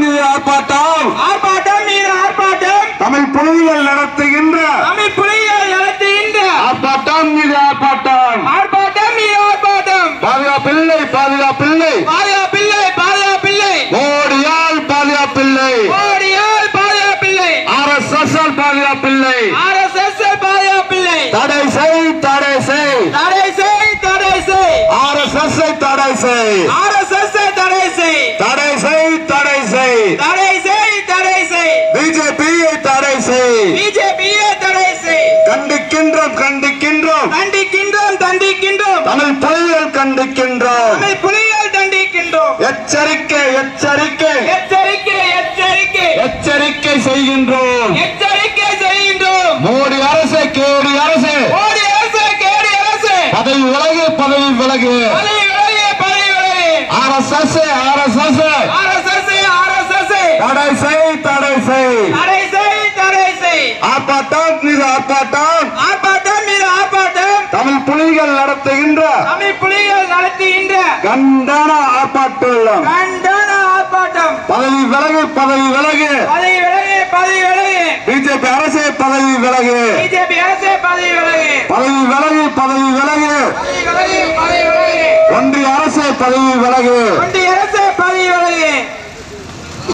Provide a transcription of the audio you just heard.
இது ஆர்ப்பாட்டம். ஆர்ப்பாட்டம் மீது ஆர்ப்பாட்டம். தமிழ் புலிகள் நடத்துகின்ற தமிழ் புலிகள் நடத்துகின்ற ஆர்ப்பாட்டம் இது ஆர்ப்பாட்டம். ஆர்ப்பாட்டம் மீது ஆர்ப்பாட்டம். பாதுகாப்பில்லை பாதுகாப்பில்லை. பாதுகாப்பில்லை பாதுகாப்பில்லை. மோடியால் பாதுகாப்பில்லை. மோடியால் பாதுகாப்பில்லை. ஆர் எஸ் எஸ் பாதுகாப்பில்லை. ஆர் எஸ் எஸ் பாதுகாப்பில்லை. தடை செய் தடை செய். தடை செய் தடை செய். ஆர் எஸ் எஸ் தடை செய். ஆர் எஸ் எஸ் தடை செய் தடை செய் தடை செய் தடை செய் தடை செய் பிஜேபியை தடை செய் பிஜேபியை தடை செய் கண்டிக்கின்றோம் கண்டிக்கின்றோம் கண்டிக்கின்றோம் தண்டிக்கின்றோம் தமிழ் புலிகள் கண்டிக்கின்றோம். தமிழ் புலிகள் தண்டிக்கின்றோம் எச்சரிக்கை எச்சரிக்கை. எச்சரிக்கை எச்சரிக்கை. எச்சரிக்கை செய்கின்றோம். எச்சரிக்கை செய்கின்றோம். மோடி அரசு கேடி அரசு. மோடி அரசு கேடி அரசு. பதவி விலகு பதவி விலகு. பதவி விலகு பதவி விலகு. R S S R S S RSS RSS. தடை செய் தடை செய் தடை செய் தடை செய் ஆர்ப்பாட்டம் மீது ஆர்ப்பாட்டம். ஆர்ப்பாட்டம் மீது ஆர்ப்பாட்டம் தமிழ் புலிகள் நடத்துகின்ற கண்டன ஆர்ப்பாட்டம் கண்டன ஆர்ப்பாட்டம். பதவி விலகு பதவி விலகு. பதவி விலகு பதவி விலகு. பிஜேபி அரசு பதவி விலகு. பிஜேபி அரசு பதவி விலகு. பதவி விலகு பதவி விலகு. ஒன்றிய அரசு பதவி விலகு.